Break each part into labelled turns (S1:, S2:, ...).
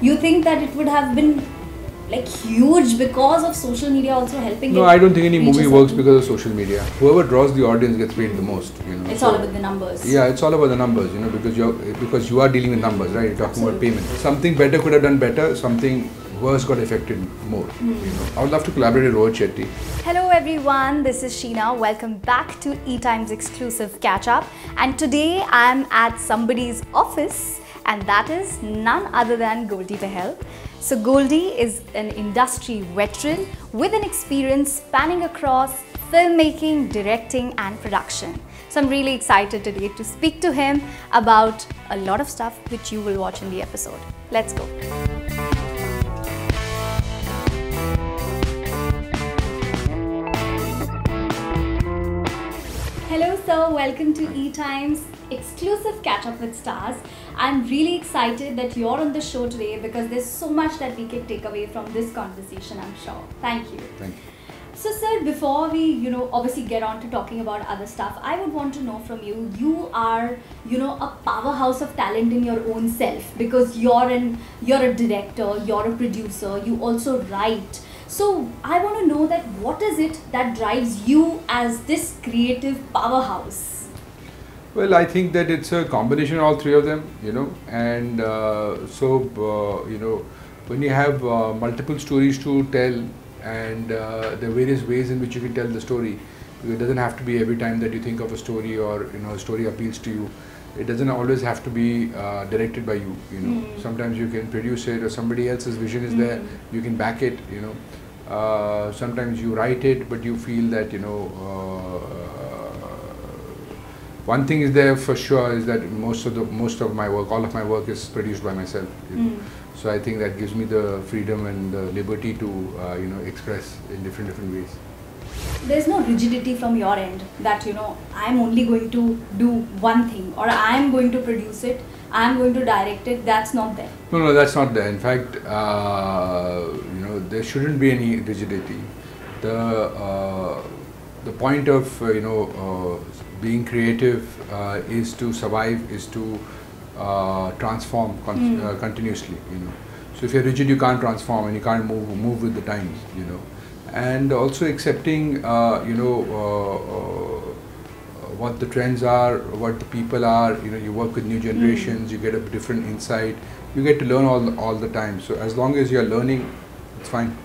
S1: you think that it would have been like huge because of social media also helping
S2: No,
S1: it
S2: I don't think any movie works because of social media. Whoever draws the audience gets paid the most. You know.
S1: it's
S2: so-
S1: all about the numbers
S2: Yeah, it's all about the numbers, you know, because you're because you are dealing with numbers, right? You're talking about
S1: Absolutely.
S2: payment. Something better could have done better. Something worse got affected more.
S1: Hmm.
S2: You know, I would love to collaborate with Rohit Shetty.
S1: Hello everyone, this is Sheena. Welcome back to E Times exclusive catch up. And today I'm at somebody's office, and that is none other than Goldie Behl. So, Goldie is an industry veteran with an experience spanning across filmmaking, directing, and production. So, I'm really excited today to speak to him about a lot of stuff which you will watch in the episode. Let's go. Sir. Welcome to E Times exclusive catch up with stars. I'm really excited that you're on the show today because there's so much that we can take away from this conversation, I'm sure. Thank you.
S2: Thank you.
S1: So, sir, before we, you know, obviously get on to talking about other stuff, I would want to know from you. You are, you know, a powerhouse of talent in your own self because you're an, you're a director, you're a producer, you also write. So, I want to know that what is it that drives you as this creative powerhouse?
S2: Well, I think that it's a combination of all three of them, you know, and uh, so uh, you know, when you have uh, multiple stories to tell, and uh, are various ways in which you can tell the story. It doesn't have to be every time that you think of a story or you know a story appeals to you. It doesn't always have to be uh, directed by you. You know,
S1: Mm.
S2: sometimes you can produce it, or somebody else's vision is there.
S1: Mm.
S2: You can back it. You know, uh, sometimes you write it, but you feel that you know. Uh, one thing is there for sure is that most of the most of my work, all of my work is produced by myself. You know.
S1: Mm.
S2: So I think that gives me the freedom and the liberty to uh, you know express in different different ways.
S1: There's no rigidity from your end that, you know, I'm only going to do one thing or I'm going to produce it, I'm going to direct it. That's not there.
S2: No, no, that's not there. In fact, uh, you know, there shouldn't be any rigidity. The uh, the point of uh, you know uh, being creative uh, is to survive, is to uh, transform con-
S1: Mm.
S2: uh, continuously. You know, so if you're rigid, you can't transform and you can't move move with the times. You know, and also accepting uh, you know. Uh, uh, what the trends are, what the people are. You know, you work with new generations, you get a different insight. You get to learn all the, all the time. So as long as you're learning, it's fine.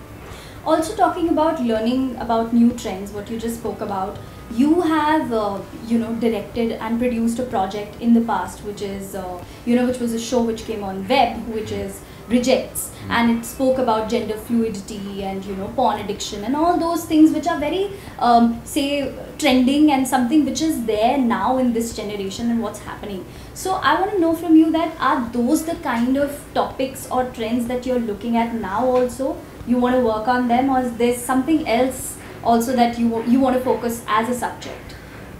S1: Also, talking about learning about new trends, what you just spoke about, you have, uh, you know, directed and produced a project in the past, which is, uh, you know, which was a show which came on web, which is Rejectx, and it spoke about gender fluidity and, you know, porn addiction and all those things which are very, um, say, trending and something which is there now in this generation and what's happening. So, I want to know from you that are those the kind of topics or trends that you're looking at now also? you want to work on them or is there something else also that you you want to focus as a subject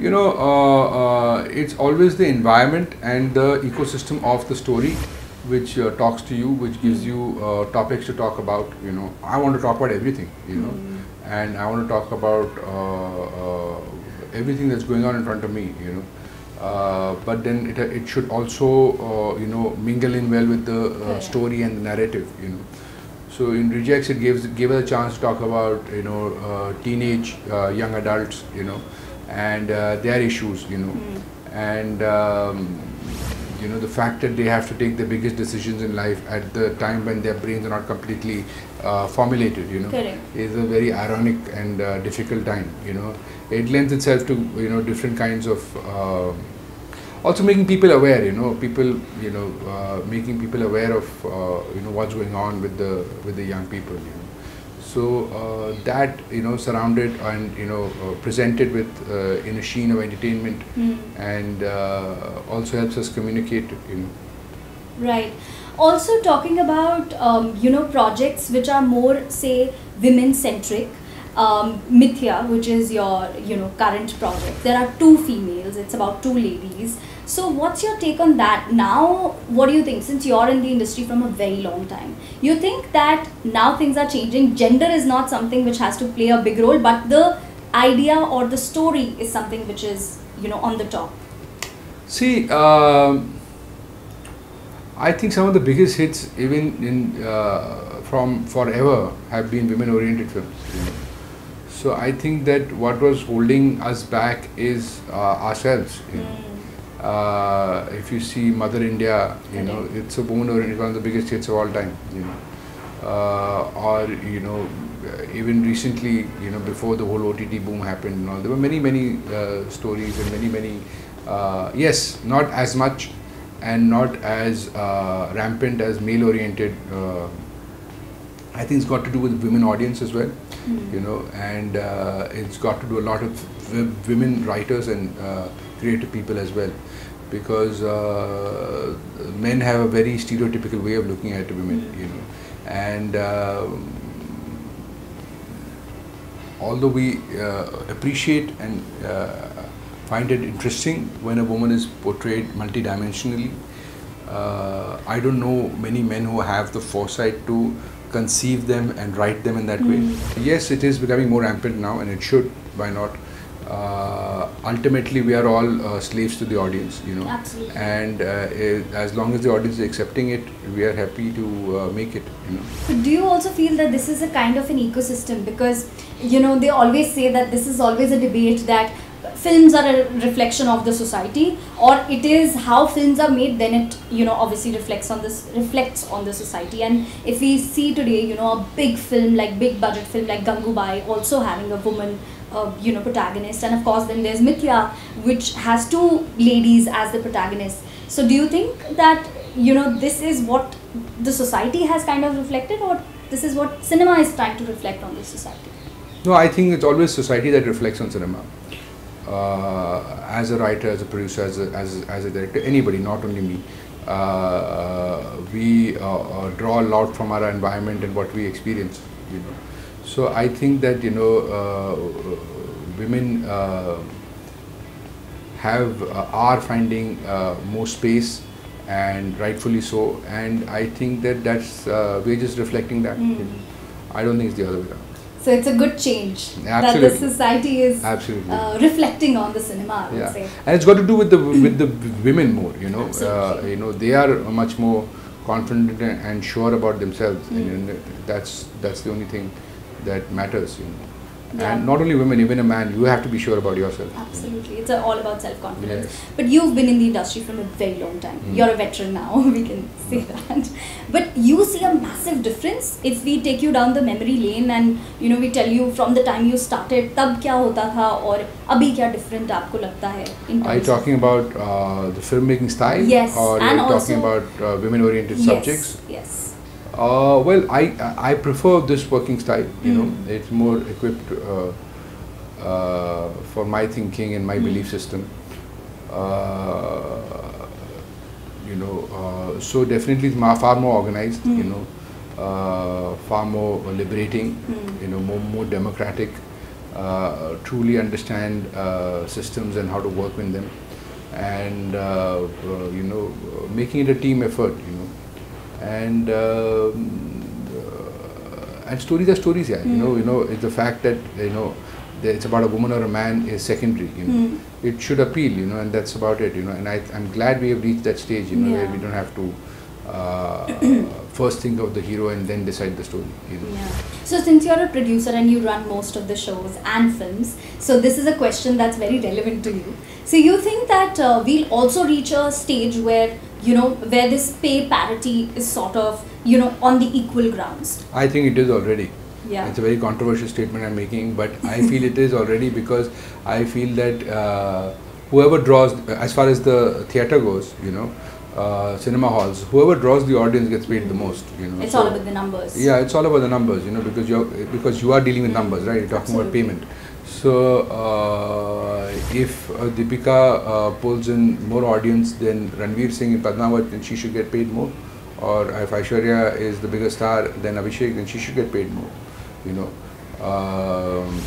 S2: You know, uh, uh, it's always the environment and the ecosystem of the story which uh, talks to you, which gives you uh, topics to talk about. You know, I want to talk about everything. You know, and I want to talk about uh, uh, everything that's going on in front of me. You know. Uh, but then it, it should also uh, you know mingle in well with the uh, story and the narrative you know so in Rejectx it gives gave us a chance to talk about you know uh, teenage uh, young adults you know and uh, their issues you know and um, you know the fact that they have to take the biggest decisions in life at the time when their brains are not completely uh, formulated you know.
S1: Correct.
S2: is a very ironic and uh, difficult time you know. It lends itself to you know different kinds of um also making people aware you know. People you know uh, making people aware of uh, you know what's going on with the with the young people you know so uh, that you know surrounded and you know uh, presented with uh, in a sheen of entertainment and uh, also helps us communicate you know
S1: right also talking about um, you know projects which are more say women centric um, Mithya, which is your you know current project. There are two females. It's about two ladies. So what's your take on that? Now, what do you think? Since you're in the industry from a very long time, you think that now things are changing. Gender is not something which has to play a big role, but the idea or the story is something which is you know on the top.
S2: See, um, I think some of the biggest hits, even in uh, from forever, have been women-oriented films. So I think that what was holding us back is uh, ourselves. You know? Uh, if you see Mother India, you know, it's a woman-oriented, one of the biggest hits of all time. You know, uh, or you know, even recently, you know, before the whole OTT boom happened, and all, there were many, many uh, stories and many, many. Uh, yes, not as much and not as uh, rampant as male-oriented. Uh, I think it's got to do with women audience as well, you know, and uh, it's got to do a lot of women writers and uh, creative people as well, because uh, men have a very stereotypical way of looking at women, you know, and um, although we uh, appreciate and uh, find it interesting when a woman is portrayed multidimensionally, uh, I don't know many men who have the foresight to conceive them and write them in that way. Yes, it is becoming more rampant now, and it should. Why not? Uh, ultimately, we are all uh, slaves to the audience, you know.
S1: Absolutely.
S2: And uh, as long as the audience is accepting it, we are happy to uh, make it, you know.
S1: But do you also feel that this is a kind of an ecosystem because you know they always say that this is always a debate that films are a reflection of the society or it is how films are made then it you know obviously reflects on this reflects on the society and if we see today you know a big film like big budget film like Gangubai also having a woman uh, you know protagonist and of course then there's Mithya which has two ladies as the protagonists so do you think that you know this is what the society has kind of reflected or this is what cinema is trying to reflect on the society
S2: No, I think it's always society that reflects on cinema. Uh, as a writer, as a producer, as a, as, as a director, anybody, not only me, uh, we uh, uh, draw a lot from our environment and what we experience. You know, so I think that you know, uh, women uh, have uh, are finding uh, more space and rightfully so. And I think that that's uh, we're just reflecting that.
S1: Mm.
S2: I don't think it's the other way around.
S1: so it's a good change that the society is
S2: Absolutely.
S1: uh, reflecting on the cinema i would
S2: yeah.
S1: say
S2: and it's got to do with the with the women more you know uh, you know they are much more confident and and sure about themselves
S1: Mm.
S2: and know, that's that's the only thing that matters, you know.
S1: Yeah.
S2: And not only women, even a man, you have to be sure about yourself.
S1: Absolutely. It's all about self confidence.
S2: Yes.
S1: But you've been in the industry for a very long time.
S2: Mm.
S1: You're a veteran now, we can say that. But you see a massive difference if we take you down the memory lane and you know we tell you from the time you started, tab kya hota tha or abhi kya different aapko lagta hai
S2: Are you talking about uh, the filmmaking style?
S1: Yes.
S2: Or
S1: and
S2: are you
S1: talking
S2: about uh, women oriented
S1: yes.
S2: subjects?
S1: Yes.
S2: Uh, well, I I prefer this working style. You
S1: Mm.
S2: know, it's more equipped uh, uh, for my thinking and my
S1: Mm.
S2: belief system. Uh, you know, uh, so definitely it's far more organized. You
S1: Mm.
S2: know, uh, far more liberating.
S1: Mm.
S2: You know, more more democratic. Uh, truly understand uh, systems and how to work with them, and uh, uh, you know, making it a team effort. You know and um, uh, and stories are stories yeah you know
S1: Mm.
S2: you know it's the fact that you know it's about a woman or a man is secondary you know
S1: Mm.
S2: it should appeal you know and that's about it you know and I, i'm glad we have reached that stage you know where we don't have to uh, first think of the hero and then decide the story you know
S1: Yeah. So since you're a producer and you run most of the shows and films, so this is a question that's very relevant to you. So you think that uh, we'll also reach a stage where you know where this pay parity is sort of you know on the equal grounds?
S2: i think it is already
S1: Yeah.
S2: It's a very controversial statement I'm making, but I feel it is already because I feel that uh, whoever draws, as far as the theatre goes, you know, uh, cinema halls, whoever draws the audience gets paid the most. You know,
S1: It's
S2: So-
S1: all about the numbers.
S2: Yeah, it's all about the numbers, you know, because you because you are dealing with numbers, right? You're talking about payment. So uh, if uh, Deepika uh, pulls in more audience than Ranveer Singh in Padmavat, then she should get paid more. Or if Aishwarya is the bigger star than Abhishek, then she should get paid more. You know. Um,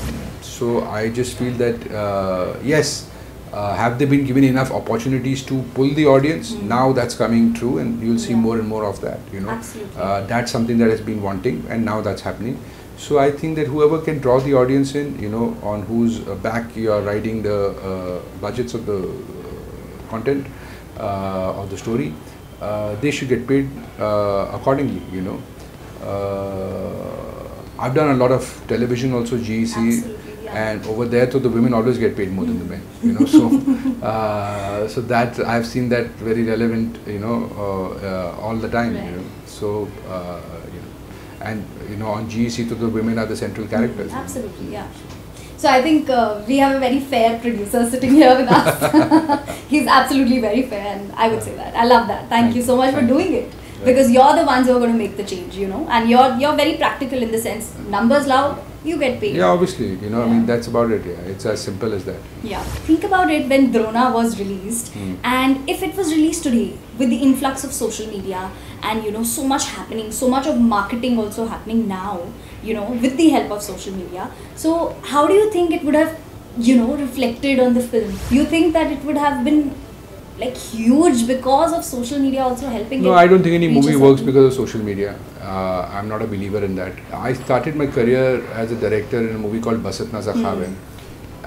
S2: so I just feel that uh, yes, uh, have they been given enough opportunities to pull the audience?
S1: Mm.
S2: Now that's coming true, and you'll see
S1: Yeah.
S2: more and more of that. You know.
S1: Absolutely.
S2: Uh, that's something that has been wanting and now that's happening so i think that whoever can draw the audience in you know on whose uh, back you are riding the uh, budgets of the uh, content uh, of the story uh, they should get paid uh, accordingly. You know, uh, I've done a lot of television also, GEC,
S1: yeah.
S2: and over there, so the women always get paid more than the men. You know, so uh, so that I've seen that very relevant. You know, uh, uh, all the time.
S1: Right.
S2: You know, so uh, and you know on GEC, so the women are the central characters.
S1: Absolutely, yeah. So I think uh, we have a very fair producer sitting here with us. He's absolutely very fair, and I would say that. I love that. Thank,
S2: Thank
S1: you so much for
S2: Thank
S1: doing it.
S2: Right.
S1: Because you're the ones who are going to make the change, you know, and you're you're very practical in the sense numbers loud, you get paid.
S2: Yeah, obviously, you know, I mean that's about it. Yeah, it's as simple as that.
S1: Yeah. Think about it when Drona was released,
S2: Hmm.
S1: and if it was released today with the influx of social media and you know so much happening, so much of marketing also happening now, you know, with the help of social media. So how do you think it would have, you know, reflected on the film? You think that it would have been like huge because of social media also helping?
S2: No, I don't think any movie works because of social media. Uh, I'm not a believer in that. I started my career as a director in a movie called Bas Itna Sa Khwaab Hai,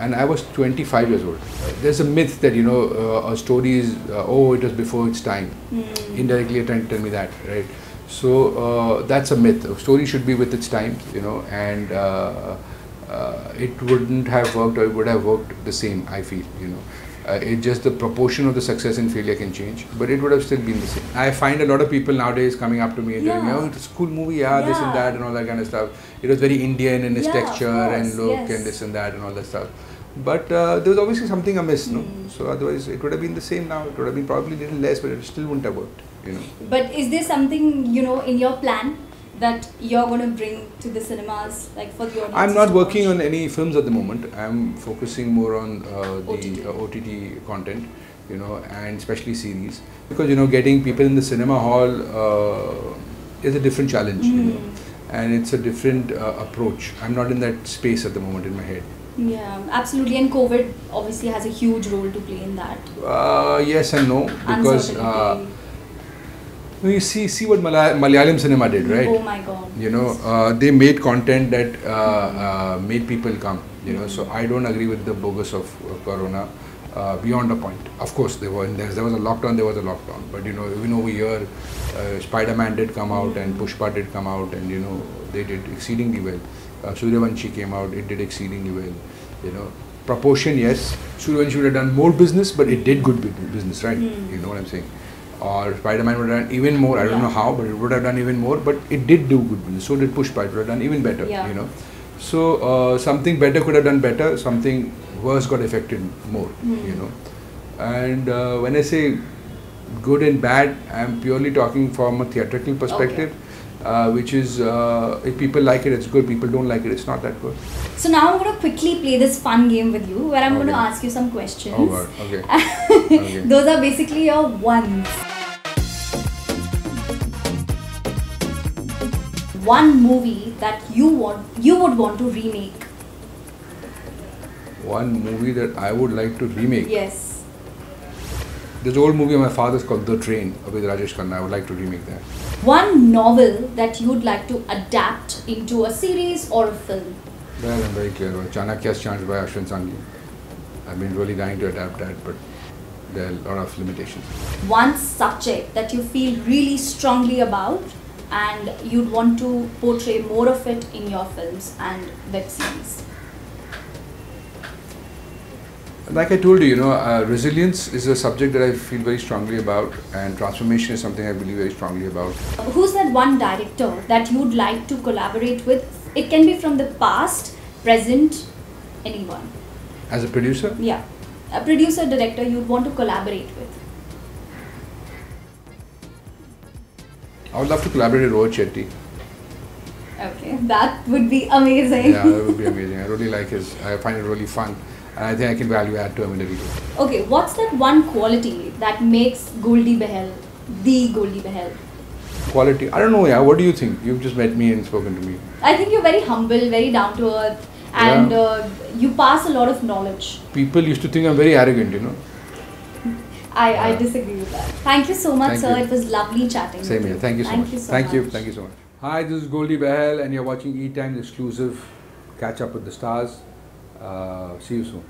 S2: and I was 25 years old. There's a myth that you know uh, a story is uh, oh it was before its time.
S1: Hmm.
S2: Indirectly, you're trying to tell me that, right? So uh, that's a myth. A story should be with its time, you know, and uh, uh, it wouldn't have worked or it would have worked the same. I feel, you know. Uh, it just the proportion of the success and failure can change, but it would have still been the same. I find a lot of people nowadays coming up to me and telling me, "Oh, it's a cool movie, yeah, this and that, and all that kind of stuff." It was very Indian in its
S1: Yeah,
S2: texture and look
S1: yes.
S2: and this and that and all that stuff. But uh, there was obviously something amiss, no?
S1: Hmm.
S2: So otherwise, it would have been the same now. It would have been probably a little less, but it still wouldn't have worked, you know.
S1: But is there something you know in your plan that you're going to bring to the cinemas, like for the audience?
S2: I'm not working on any films at the moment. I'm focusing more on uh, the
S1: OTT.
S2: uh, OTT content, you know, and especially series because you know getting people in the cinema hall uh, is a different challenge, you know,
S1: Mm.
S2: and it's a different uh, approach. I'm not in that space at the moment in my head.
S1: Yeah, absolutely. And COVID obviously has a huge role to play in that.
S2: Uh, yes and no because uh, you see see what Malay- Malayalam cinema did, right?
S1: Oh my god.
S2: you know uh, they made content that uh, uh, made people come you know so i don't agree with the bogus of uh, corona uh, beyond a point of course there were there, there was a lockdown there was a lockdown but you know even over here uh, spider-man did come out and pushpa did come out and you know they did exceedingly well uh, suryavanshi came out it did exceedingly well you know proportion yes suryavanshi would have done more business but it did good business right
S1: Hmm.
S2: you know what i'm saying or Spider-Man would have done even more. I don't
S1: Yeah.
S2: know how, but it would have done even more. But it did do good business. So did Pushpa. It would have done even better.
S1: Yeah.
S2: You know, so uh, something better could have done better. Something worse got affected more.
S1: Hmm.
S2: You know, and uh, when I say good and bad, I'm purely talking from a theatrical perspective. Uh, which is uh, if people like it, it's good. People don't like it, it's not that good.
S1: So now I'm going to quickly play this fun game with you where I'm going to ask you some questions.
S2: Oh God. Okay. Okay.
S1: Those are basically your ones. One movie that you want you would want to remake.
S2: One movie that I would like to remake.
S1: Yes.
S2: There's an old movie of my father's called The Train with Rajesh Khanna. I would like to remake that.
S1: One novel that you'd like to adapt into a series or a film.
S2: That I'm very clear. Chanakya's Chant by Ashwin Sanghi. I've been really dying to adapt that, but there are a lot of limitations.
S1: One subject that you feel really strongly about and you'd want to portray more of it in your films and web series.
S2: Like I told you, you know, uh, resilience is a subject that I feel very strongly about, and transformation is something I believe very strongly about.
S1: Who's that one director that you'd like to collaborate with? It can be from the past, present, anyone.
S2: As a producer,
S1: Yeah. A producer, director you'd want to collaborate with.
S2: I would love to collaborate with Rohit Shetty.
S1: Okay, that would be amazing.
S2: Yeah, that would be amazing. I really like his. I find it really fun, and I think I can value add to him in a video.
S1: Okay, what's that one quality that makes Goldie Behl the Goldie Behl?
S2: Quality. I don't know. Yeah. What do you think? You've just met me and spoken to me.
S1: I think you're very humble, very down to earth, and
S2: Yeah.
S1: uh, you pass a lot of knowledge.
S2: People used to think I'm very arrogant. You know.
S1: I, I disagree with that. Thank you so much,
S2: Thank
S1: sir.
S2: you.
S1: It was lovely chatting.
S2: Same here. Thank you so
S1: Thank
S2: much.
S1: You so
S2: Thank
S1: much.
S2: you. Thank you so much. Hi, this is Goldie Behl, and you're watching E Times exclusive Catch Up with the Stars. Uh, see you soon.